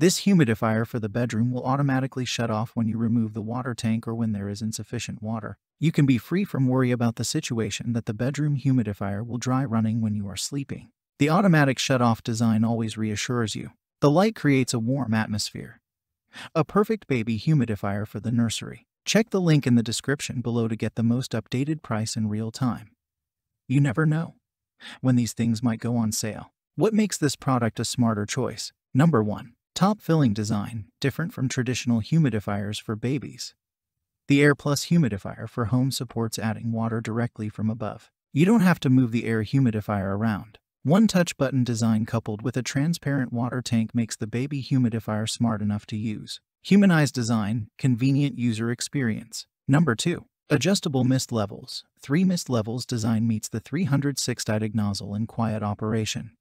This humidifier for the bedroom will automatically shut off when you remove the water tank or when there is insufficient water. You can be free from worry about the situation that the bedroom humidifier will dry running when you are sleeping. The automatic shut-off design always reassures you. The light creates a warm atmosphere. A perfect baby humidifier for the nursery. Check the link in the description below to get the most updated price in real time. You never know when these things might go on sale. What makes this product a smarter choice? Number 1. Top filling design, different from traditional humidifiers for babies. The AirPlus humidifier for home supports adding water directly from above. You don't have to move the air humidifier around. One touch button design coupled with a transparent water tank makes the baby humidifier smart enough to use. Humanized design, convenient user experience. Number 2. Adjustable mist levels. 3 mist levels design meets the 306 Didig nozzle in quiet operation.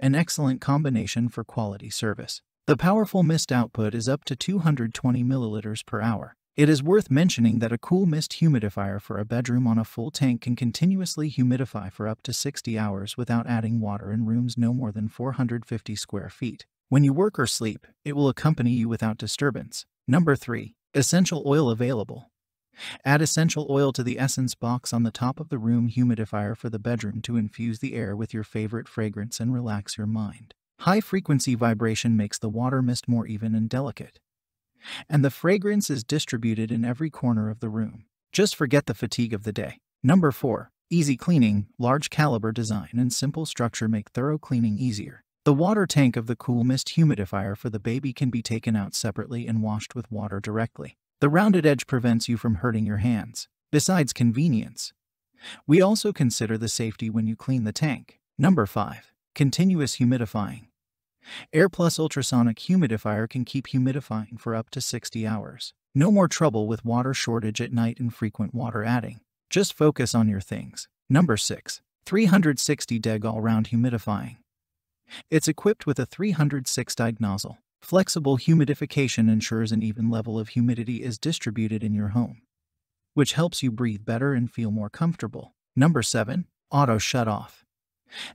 An excellent combination for quality service. The powerful mist output is up to 220 milliliters per hour. It is worth mentioning that a cool mist humidifier for a bedroom on a full tank can continuously humidify for up to 60 hours without adding water in rooms no more than 450 square feet. When you work or sleep, it will accompany you without disturbance. Number 3. Essential oil available. Add essential oil to the essence box on the top of the room humidifier for the bedroom to infuse the air with your favorite fragrance and relax your mind. High frequency vibration makes the water mist more even and delicate. And the fragrance is distributed in every corner of the room. Just forget the fatigue of the day. Number 4. Easy cleaning, large caliber design, and simple structure make thorough cleaning easier. The water tank of the Cool Mist humidifier for the baby can be taken out separately and washed with water directly. The rounded edge prevents you from hurting your hands. Besides convenience, we also consider the safety when you clean the tank. Number 5. Continuous humidifying. AirPlus ultrasonic humidifier can keep humidifying for up to 60 hours. No more trouble with water shortage at night and frequent water adding. Just focus on your things. Number 6. 360 Deg All-Round Humidifying. It's equipped with a 360 nozzle. Flexible humidification ensures an even level of humidity is distributed in your home, which helps you breathe better and feel more comfortable. Number 7. Auto Shut Off.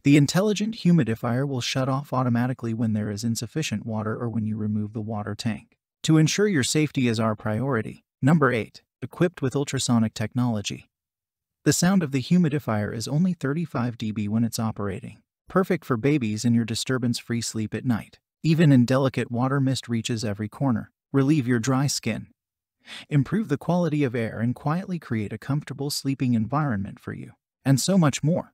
The intelligent humidifier will shut off automatically when there is insufficient water or when you remove the water tank. To ensure your safety is our priority. Number 8. Equipped with ultrasonic technology. The sound of the humidifier is only 35 dB when it's operating perfect for babies in your disturbance-free sleep at night. Even in delicate water mist reaches every corner. Relieve your dry skin. Improve the quality of air and quietly create a comfortable sleeping environment for you. And so much more.